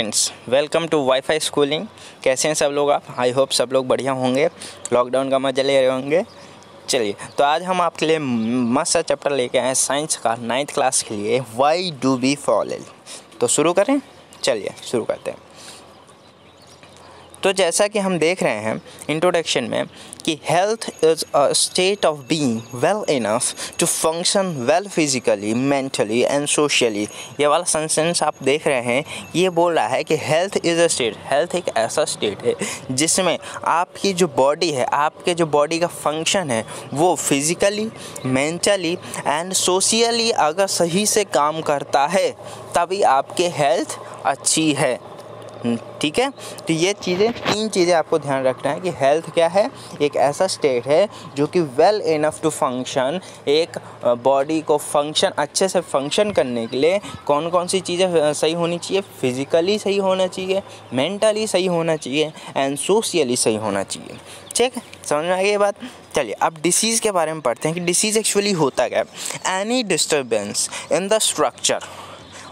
Friends welcome to wifi schooling कैसे हैं सब लोग आप? आई होप सब लोग बढ़िया होंगे। लॉकडाउन का मज़ा ले रहे होंगे। चलिए तो आज हम आपके लिए मस्त सा चैप्टर लेके आए हैं साइंस का नाइन्थ क्लास के लिए। वाई डू बी फॉल तो शुरू करें? चलिए, शुरू करते हैं। तो जैसा कि हम देख रहे हैं इंट्रोडक्शन में कि health is a state of being well enough to function well physically mentally and socially ये वाला सेंटेंस आप देख रहे हैं, ये बोल रहा है कि health is a state health एक ऐसा स्टेट है जिसमें आपकी जो बॉडी है, आपके जो बॉडी का फ़ंक्शन है, वो फिज़िकली मेंटली एंड सोशली अगर सही से काम करता है, तभी आपके हेल्थ अच्छी है। ठीक है? तो ये चीज़ें, तीन चीज़ें आपको ध्यान रखना है कि हेल्थ क्या है? एक ऐसा स्टेट है जो कि वेल इनफ टू फ़ंक्शन एक बॉडी को फ़ंक्शन अच्छे से फ़ंक्शन करने के लिए कौन कौन सी चीज़ें सही होनी चाहिए? फिज़िकली सही होना चाहिए मेंटली सही होना चाहिए एंड सोशली सही होना चाहिए। ठीक है? समझ में आ गई ये बात? चलिए, अब डिसीज़ के बारे में पढ़ते हैं कि डिसीज़ एक्चुअली होता क्या है? Any disturbance in the structure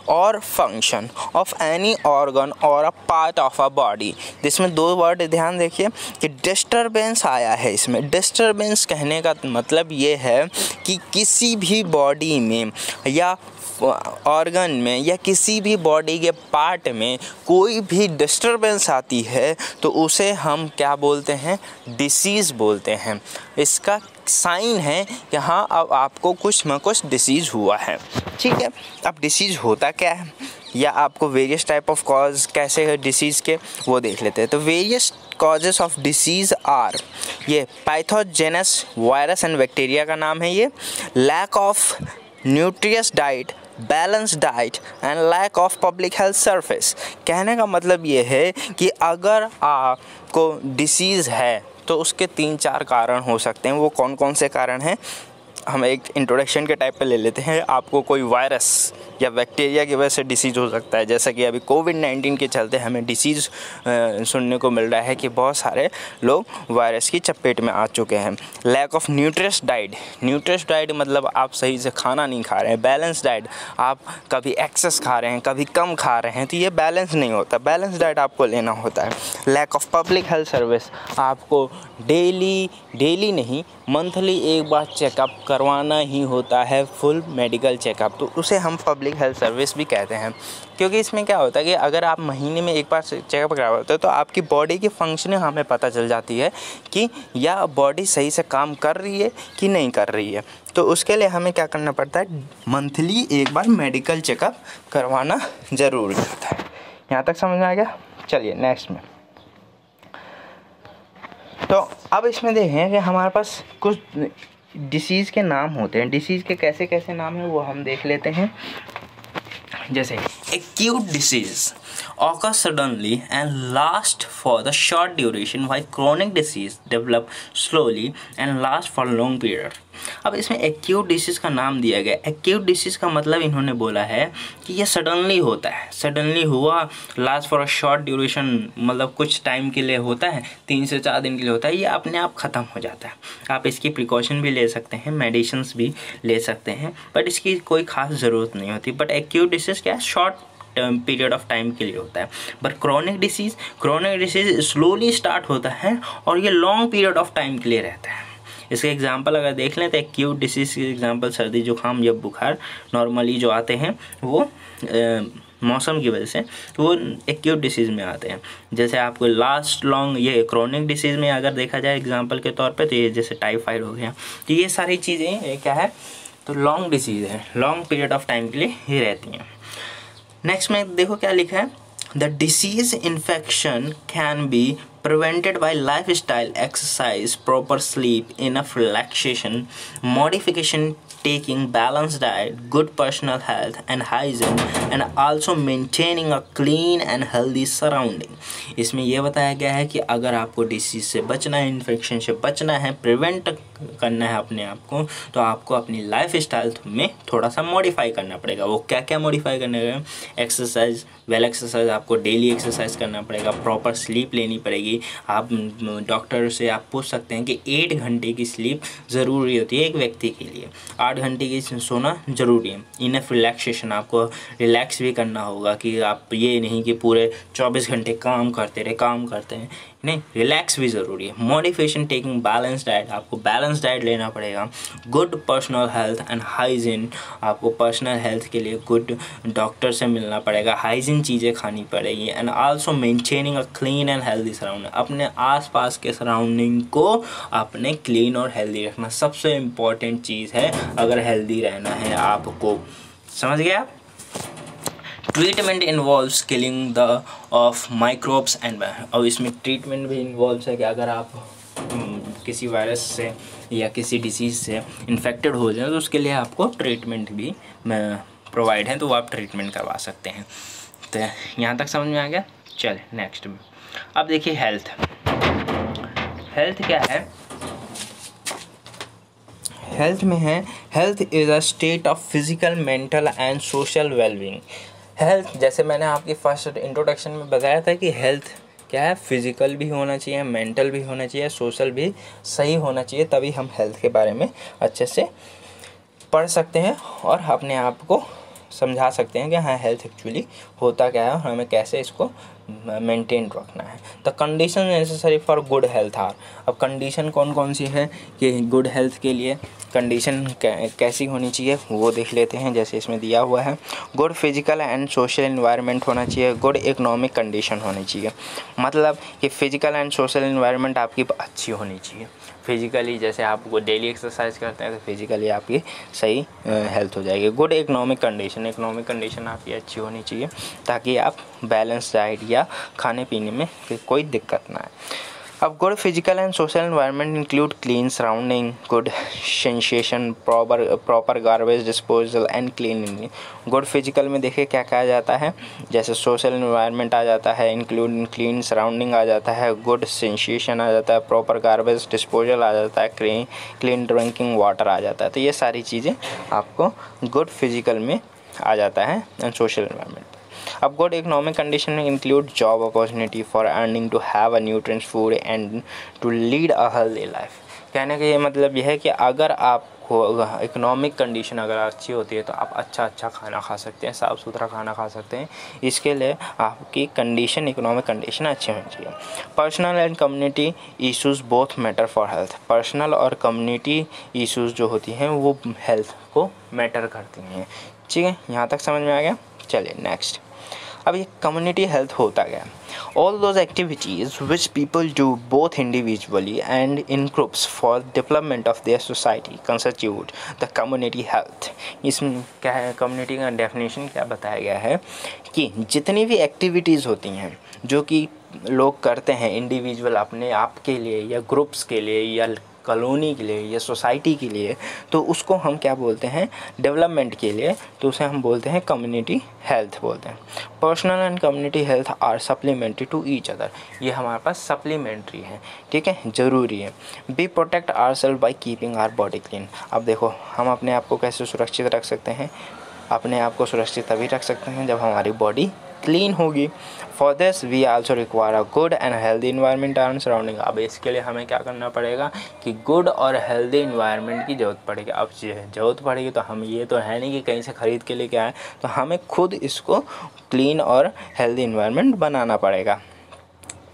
और फ़ंक्शन ऑफ़ एनी ऑर्गन और a part of a body जिसमें दो वर्ड ध्यान देखिए कि डिस्टरबेंस आया है इसमें। डिस्टरबेंस कहने का मतलब ये है कि किसी भी बॉडी में या ऑर्गन में या किसी भी बॉडी के पार्ट में कोई भी डिस्टरबेंस आती है तो उसे हम क्या बोलते हैं? डिसीज़ बोलते हैं। इसका साइन है कि हाँ अब आपको कुछ न कुछ डिसीज़ हुआ है। ठीक है? अब डिसीज़ होता क्या है? या आपको वेरियस टाइप ऑफ़ कॉज कैसे है डिसीज़ के, वो देख लेते हैं। तो various causes of disease are ये पाइथोजेनस वायरस एंड बैक्टीरिया का नाम है ये। Lack of nutritious diet balance diet and lack of public health service कहने का मतलब ये है कि अगर आपको डिसीज़ है तो उसके तीन चार कारण हो सकते हैं। वो कौन कौन से कारण हैं? हम एक इंट्रोडक्शन के टाइप पे ले लेते हैं। आपको कोई वायरस या बैक्टीरिया की वजह से डिसीज़ हो सकता है। जैसा कि अभी कोविड नाइन्टीन के चलते हमें डिसीज़ सुनने को मिल रहा है कि बहुत सारे लोग वायरस की चपेट में आ चुके हैं। Lack of nutritious diet nutritious diet मतलब आप सही से खाना नहीं खा रहे हैं। बैलेंस डाइट आप कभी एक्सेस खा रहे हैं, कभी कम खा रहे हैं तो ये बैलेंस नहीं होता। बैलेंस डाइट आपको लेना होता है। Lack of public health service आपको डेली डेली नहीं मंथली एक बार चेकअप करवाना ही होता है फुल मेडिकल चेकअप तो उसे हम पब्लिक हेल्थ सर्विस भी कहते हैं। क्योंकि इसमें क्या होता है कि अगर आप महीने में एक बार चेकअप करवाते हो तो आपकी बॉडी की फंक्शनिंग हमें पता चल जाती है कि या बॉडी सही से काम कर रही है कि नहीं कर रही है। तो उसके लिए हमें क्या करना पड़ता है मंथली एक बार मेडिकल चेकअप करवाना ज़रूरी होता है। यहाँ तक समझ में आ गया? चलिए नेक्स्ट में। तो अब इसमें देखें कि हमारे पास कुछ डिसीज़ के नाम होते हैं। डिसीज़ के कैसे कैसे नाम हैं वो हम देख लेते हैं। जैसे acute disease occur suddenly and last for the short duration while chronic disease develop slowly and last for long period. अब इसमें एक्यूट डिसीज़ का नाम दिया गया। एक्यूट डिसीज़ का मतलब इन्होंने बोला है कि ये सडनली होता है। सडनली हुआ last for a short duration मतलब कुछ टाइम के लिए होता है, तीन से चार दिन के लिए होता है ये अपने आप ख़त्म हो जाता है। आप इसकी प्रिकॉशन भी ले सकते हैं मेडिसिन भी ले सकते हैं बट इसकी कोई खास ज़रूरत नहीं होती। बट एक्यूट डिसीज़ क्या है? शॉर्ट पीरियड ऑफ़ टाइम के लिए होता है। But chronic disease chronic disease slowly start होता है और ये लॉन्ग पीरियड ऑफ़ टाइम के लिए रहता है। इसके एग्ज़ाम्पल अगर देख लें तो एक्यूट डिसीज़ के एग्ज़ाम्पल सर्दी जुकाम या बुखार नॉर्मली जो आते हैं वो आ, मौसम की वजह से वो एक्यूट डिसीज़ में आते हैं। जैसे आपको लास्ट लॉन्ग ये क्रॉनिक डिसीज़ में अगर देखा जाए एग्जांपल के तौर पे तो ये जैसे टाइफाइड हो गया। तो ये सारी चीज़ें क्या है? तो लॉन्ग डिसीज़ है। लॉन्ग पीरियड ऑफ़ टाइम के लिए ही रहती हैं। नेक्स्ट में देखो क्या लिखा है? The disease infection can be prevented by lifestyle exercise proper sleep enough relaxation modification taking balanced diet good personal health and hygiene and also maintaining a clean and healthy surrounding इसमें यह बताया गया है कि अगर आपको डिसीज से बचना है इन्फेक्शन से बचना है प्रिवेंट करना है अपने आप को तो आपको अपनी लाइफ स्टाइल में थोड़ा सा मॉडिफाई करना पड़ेगा वो क्या क्या मॉडिफाई करने का एक्सरसाइज वेल एक्सरसाइज आपको डेली एक्सरसाइज करना पड़ेगा प्रॉपर स्लीप लेनी पड़ेगी आप डॉक्टर से आप पूछ सकते हैं कि एट घंटे की स्लीप ज़रूरी होती है एक व्यक्ति के लिए। आठ घंटे की सोना ज़रूरी है। इनफ रिलैक्सेशन आपको रिलैक्स भी करना होगा कि आप ये नहीं कि पूरे चौबीस घंटे काम करते रहे, काम करते हैं। नहीं रिलैक्स भी ज़रूरी है। मॉडिफिकेशन टेकिंग बैलेंस डाइट आपको बैलेंस डाइट लेना पड़ेगा। Good personal health and hygiene आपको पर्सनल हेल्थ के लिए गुड डॉक्टर से मिलना पड़ेगा। हाइजीन चीज़ें खानी पड़ेगी। And also maintaining a clean and healthy surrounding अपने आसपास के सराउंडिंग को अपने क्लीन और हेल्दी रखना। सबसे इंपॉर्टेंट चीज़ है, अगर हेल्दी रहना है आपको। समझ गए आप? Treatment involve killing the of microbes and और इसमें ट्रीटमेंट भी इन्वॉल्व है कि अगर आप हम्म, किसी वायरस से या किसी डिसीज़ से इन्फेक्टेड हो जाए तो उसके लिए आपको ट्रीटमेंट भी प्रोवाइड है तो आप ट्रीटमेंट करवा सकते हैं। तो यहाँ तक समझ में आ गया? चले नेक्स्ट में। अब देखिए हेल्थ हेल्थ क्या है? हेल्थ में है health is a state of physical mental and social wellbeing health जैसे मैंने आपकी फ़र्स्ट इंट्रोडक्शन में बताया था कि हेल्थ क्या है? फ़िज़िकल भी होना चाहिए मेंटल भी होना चाहिए सोशल भी सही होना चाहिए, तभी हम हेल्थ के बारे में अच्छे से पढ़ सकते हैं और अपने आप को समझा सकते हैं कि हाँ हेल्थ एक्चुअली होता क्या है और हमें कैसे इसको मेंटेन रखना है। The condition necessary for good health are अब कंडीशन कौन कौन सी है कि गुड हेल्थ के लिए कंडीशन कैसी होनी चाहिए, वो देख लेते हैं, जैसे इसमें दिया हुआ है। Good physical and social environment होना चाहिए गुड इकोनॉमिक कंडीशन होनी चाहिए। मतलब कि फ़िज़िकल एंड सोशल इन्वायरमेंट आपकी अच्छी होनी चाहिए। फिज़िकली जैसे आप डेली एक्सरसाइज करते हैं तो फिज़िकली आपकी सही हेल्थ हो जाएगी। Good economic condition economic condition आपकी अच्छी होनी चाहिए, ताकि आप बैलेंस डाइट या खाने पीने में कोई दिक्कत ना आए। अब good physical and social environment include clean surrounding good sanitation proper proper garbage disposal and clean good physical में देखिए क्या कहा जाता है? जैसे सोशल इन्वायरमेंट आ जाता है इंक्लूड क्लीन सराउंडिंग आ जाता है गुड सेंसेशन आ जाता है प्रॉपर गार्बेज डिस्पोजल आ जाता है क्लीन क्लीन ड्रिंकिंग वाटर आ जाता है। तो ये सारी चीज़ें आपको गुड फ़िज़िकल में आ जाता है एंड सोशल इन्वायरमेंट अब इकोनॉमिक कंडीशन में include job opportunity for earning to have a nutrients food and to lead a healthy life कहने का ये मतलब यह है कि अगर आपको इकोनॉमिक कंडीशन अगर अच्छी होती है तो आप अच्छा अच्छा खाना खा सकते हैं साफ़ सुथरा खाना खा सकते हैं। इसके लिए आपकी कंडीशन इकोनॉमिक कंडीशन अच्छी होनी चाहिए। Personal and community issues both matter for health personal और कम्युनिटी इश्यूज़ जो होती हैं, वो हेल्थ को मैटर करती हैं। ठीक है? यहाँ तक समझ में आ गया? चलिए नेक्स्ट अब ये कम्युनिटी हेल्थ होता गया। All those activities which people do both individually and in groups for development of their society constitute the community health इसमें क्या है? कम्युनिटी का डेफिनेशन क्या बताया गया है? कि जितनी भी एक्टिविटीज़ होती हैं, जो कि लोग करते हैं इंडिविजुअल अपने आप के लिए या ग्रुप्स के लिए या कॉलोनी के लिए या सोसाइटी के लिए तो उसको हम क्या बोलते हैं? डेवलपमेंट के लिए तो उसे हम बोलते हैं कम्युनिटी हेल्थ बोलते हैं। Personal and community health are supplementary to each other. ये हमारे पास सप्लीमेंट्री है, ठीक है? ज़रूरी है। Be protect our self by keeping our body clean अब देखो, हम अपने आप को कैसे सुरक्षित रख सकते हैं? अपने आप को सुरक्षित तभी रख सकते हैं जब हमारी बॉडी क्लीन होगी। For this we also require a good and healthy environment or surrounding अब इसके लिए हमें क्या करना पड़ेगा कि गुड और हेल्दी इन्वायरमेंट की ज़रूरत पड़ेगी। अब ज़रूरत पड़ेगी तो हम ये तो है नहीं कि कहीं से ख़रीद के लेके आए। तो हमें खुद इसको क्लीन और हेल्दी इन्वायरमेंट बनाना पड़ेगा।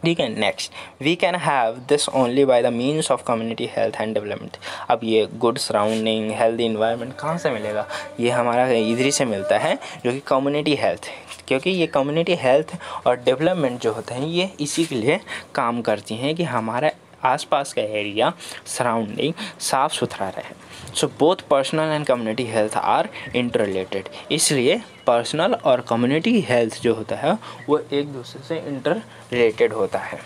ठीक है next we can have this only by the means of community health and development अब ये गुड सराउंडिंग हेल्दी इन्वायरमेंट कहाँ से मिलेगा? ये हमारा इधर से मिलता है, जो कि कम्युनिटी हेल्थ क्योंकि ये कम्युनिटी हेल्थ और डेवलपमेंट जो होते हैं, ये इसी के लिए काम करती हैं कि हमारा आसपास का एरिया सराउंडिंग साफ़ सुथरा रहे। So both personal and community health are interrelated इसलिए पर्सनल और कम्युनिटी हेल्थ जो होता है, वो एक दूसरे से इंटर रिलेटेड होता है।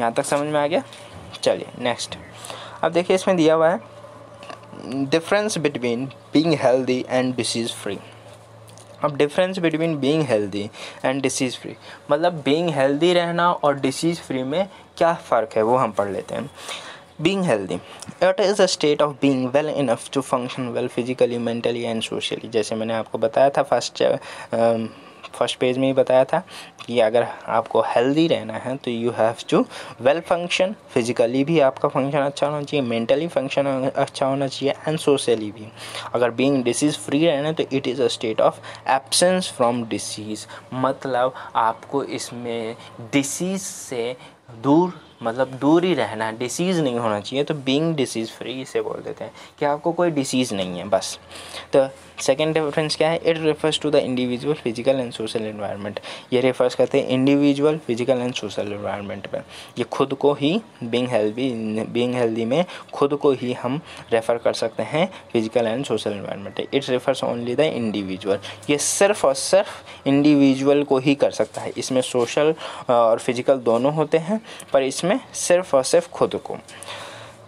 यहाँ तक समझ में आ गया? चलिए नेक्स्ट अब देखिए, इसमें दिया हुआ है difference between being healthy and disease free अब difference between being healthy and disease free मतलब बीइंग हेल्दी रहना और डिसीज़ फ्री में क्या फ़र्क है, वो हम पढ़ लेते हैं। Being healthy it is a state of being well enough to function well physically mentally and socially जैसे मैंने आपको बताया था फ़र्स्ट फ़र्स्ट पेज में ही बताया था कि अगर आपको हेल्दी रहना है तो you have to well function physically भी आपका फ़ंक्शन अच्छा होना चाहिए मेंटली फ़ंक्शन अच्छा होना चाहिए एंड सोशली भी. अगर बीइंग डिसीज़ फ्री रहना है तो it is a state of absence from disease मतलब आपको इसमें डिसीज़ से दूर मतलब दूर ही रहना है डिसीज़ नहीं होना चाहिए तो बीइंग डिसीज़ फ्री इसे बोल देते हैं कि आपको कोई डिसीज़ नहीं है, बस। तो सेकेंड डिफरेंस क्या है? It refers to the individual physical and social environment ये रेफर्स करते हैं individual physical and social environment पर। ये खुद को ही बींग हेल्दी बींग हेल्दी में खुद को ही हम रेफ़र कर सकते हैं physical and social environment it refers only the individual ये सिर्फ़ और सिर्फ़ इंडिविजुअल को ही कर सकता है। इसमें सोशल और फ़िज़िकल दोनों होते हैं, पर इसमें सिर्फ़ और सिर्फ़ खुद को।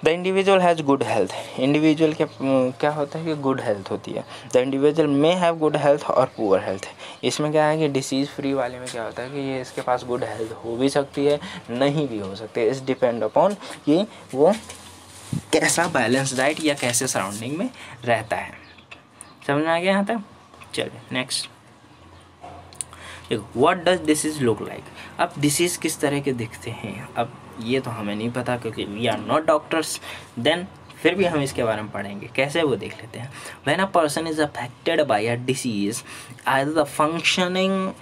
The individual has good health individual क्या क्या होता है कि गुड हेल्थ होती है। The individual may have good health और पुअर हेल्थ इसमें क्या है कि डिसीज़ फ्री वाले में क्या होता है कि ये इसके पास गुड हेल्थ हो भी सकती है, नहीं भी हो सकती है। इस डिपेंड अपॉन कि वो कैसा बैलेंस डाइट या कैसे सराउंडिंग में रहता है। समझ में आ गया यहाँ तक? चलिए नेक्स्ट देखो what does disease look like अब डिसीज़ किस तरह के दिखते हैं? अब ये तो हमें नहीं पता क्योंकि we are not doctors then फिर भी हम इसके बारे में पढ़ेंगे। कैसे वो देख लेते हैं? When a person is affected by a disease as the functioning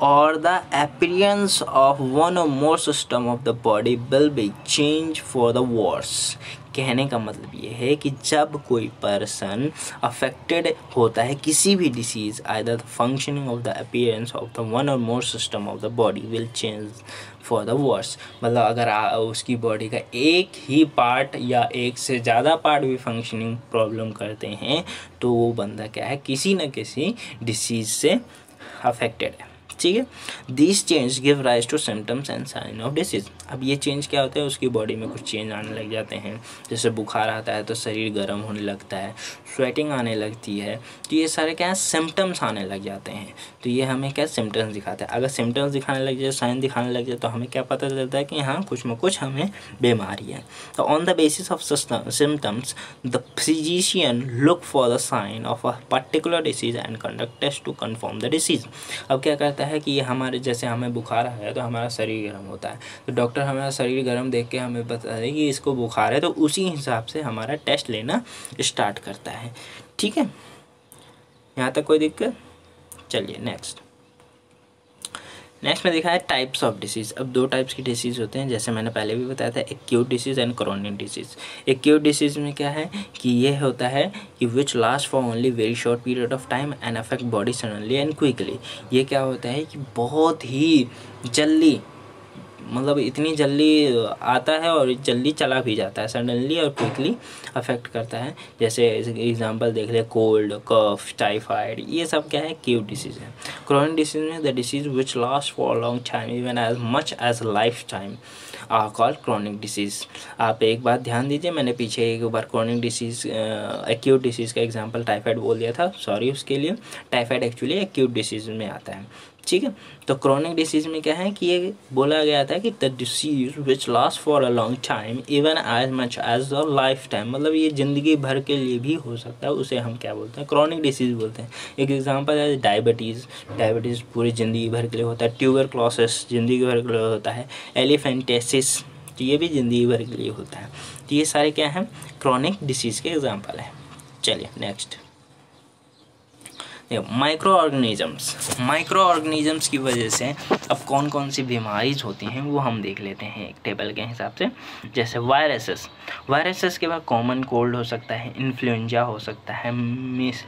or the appearance of one or more system of the body will be changed for the worse. कहने का मतलब ये है कि जब कोई पर्सन अफेक्टेड होता है किसी भी disease either the functioning of the appearance of the one or more system of the body will change for the worse मतलब अगर आ, उसकी बॉडी का एक ही पार्ट या एक से ज़्यादा पार्ट भी फंक्शनिंग प्रॉब्लम करते हैं तो वो बंदा क्या है किसी न किसी डिसीज़ से अफेक्टेड है। ठीक है? This change give rise to symptoms and sign of disease अब ये चेंज क्या होता है? उसकी बॉडी में कुछ चेंज आने लग जाते हैं। जैसे बुखार आता है तो शरीर गर्म होने लगता है स्वेटिंग आने लगती है तो ये सारे क्या है? सिम्टम्स आने लग जाते हैं। तो ये हमें क्या सिम्टम्स दिखाते हैं? अगर सिम्टम्स दिखाने लग जाए साइन दिखाने लग जाए तो हमें क्या पता चलता है कि हाँ कुछ में कुछ हमें बीमारी है। तो on the basis of symptoms the physician look for the sign of a particular disease and conduct test to confirm the disease अब क्या करता है? कि ये हमारे, जैसे हमें बुखार आया तो हमारा शरीर गर्म होता है। तो डॉक्टर हमारा शरीर गर्म देख के हमें बता दें कि इसको बुखार है तो उसी हिसाब से हमारा टेस्ट लेना स्टार्ट करता है। ठीक है? यहाँ तक कोई दिक्कत? चलिए नेक्स्ट नेक्स्ट में देखा है टाइप्स ऑफ़ डिसीज़ अब दो टाइप्स की डिसीज़ होते हैं, जैसे मैंने पहले भी बताया था acute disease and chronic disease acute disease में क्या है कि ये होता है कि which last for only very short period of time and affect body suddenly and quickly ये क्या होता है कि बहुत ही जल्दी मतलब इतनी जल्दी आता है और जल्दी चला भी जाता है। सडनली और क्विकली अफेक्ट करता है। जैसे एग्जांपल देख ले कोल्ड कफ टाइफाइड ये सब क्या है? क्यू डिसीज़ है। क्रॉनिक डिसीज में the disease which last for long time even as much as life time are called chronic disease आप एक बात ध्यान दीजिए, मैंने पीछे एक बार क्रॉनिक डिसीज़ एक्यूट डिसीज़ का एग्ज़ाम्पल टाइफाइड बोल दिया था। सॉरी उसके लिए। टाइफाइड एक्चुअली एक्यूट डिसीज़ में आता है। ठीक है? तो क्रॉनिक डिसीज में क्या है कि ये बोला गया था कि the disease which last for a long time even as much as the life time मतलब ये ज़िंदगी भर के लिए भी हो सकता है, उसे हम क्या बोलते हैं? क्रॉनिक डिसीज बोलते हैं। एक एग्जांपल है डायबिटीज़ डायबिटीज़ पूरी ज़िंदगी भर के लिए होता है। ट्यूबर क्लॉसिस ज़िंदगी भर के लिए होता है। एलिफेंटेसिस तो ये भी ज़िंदगी भर के लिए होता है। तो ये सारे क्या हैं? क्रॉनिक डिसीज़ के एग्ज़ाम्पल हैं। चलिए next micro organisms micro organisms की वजह से अब कौन कौन सी बीमारीज होती हैं, वो हम देख लेते हैं एक टेबल के हिसाब से। जैसे वायरसेस वायरसेस के बाद कॉमन कोल्ड हो सकता है इन्फ्लुएंजा हो सकता है मिस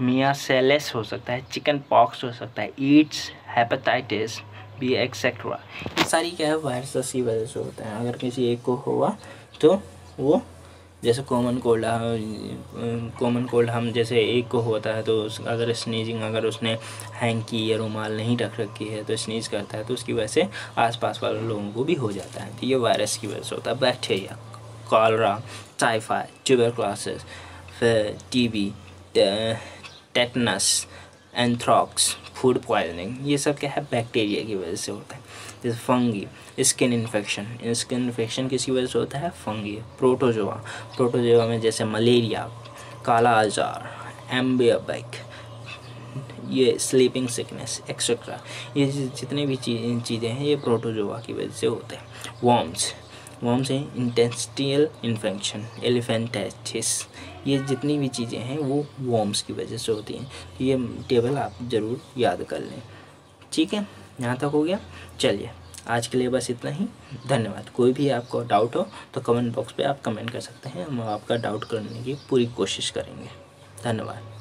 मियासेलेस हो सकता है चिकन पॉक्स हो सकता है ईट्स हेपेटाइटिस बी एक्सेट्रा ये सारी क्या है वायरसेस की वजह से होता है। अगर किसी एक को हुआ तो वो जैसे कॉमन कोल्ड कॉमन कोल्ड हम जैसे एक को होता है तो उस, अगर स्नीजिंग अगर उसने हैंकी या रुमाल नहीं रख रखी है तो स्नीज करता है तो उसकी वजह से आसपास वाले लोगों को भी हो जाता है। तो ये वायरस की वजह से होता है। Bacteria cholera typhoid tuberculosis फिर T B tetanus anthrax food poisoning ये सब क्या है? बैक्टीरिया की वजह से होता है। जैसे fungi skin infection skin infection किसकी वजह से होता है? फंगी प्रोटोजोआ प्रोटोजोआ में जैसे मलेरिया काला आजार एम्बियाबैक ये स्लीपिंग सिकनेस एक्सेट्रा ये जितने भी चीज़ चीज़ें हैं, ये प्रोटोजोआ की वजह से होते हैं। वॉर्म्स वॉर्म्स हैं इंटेस्टियल इन्फेक्शन एलिफेंटाइटिस ये जितनी भी चीज़ें हैं, वो वॉर्म्स की वजह से होती हैं। ये टेबल आप ज़रूर याद कर लें। ठीक है? यहाँ तक हो गया। चलिए, आज के लिए बस इतना ही। धन्यवाद। कोई भी आपको डाउट हो तो कमेंट बॉक्स पे आप कमेंट कर सकते हैं। हम आपका डाउट करने की पूरी कोशिश करेंगे। धन्यवाद।